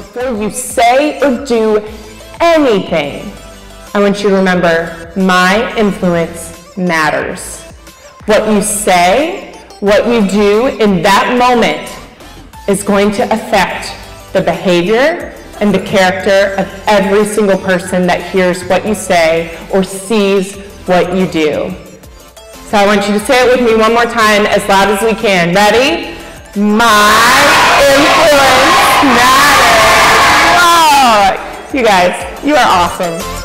before you say or do anything, I want you to remember my influence matters. What you say, what you do in that moment is going to affect the behavior and the character of every single person that hears what you say or sees what you do. So I want you to say it with me one more time as loud as we can. Ready? My You guys, you are awesome.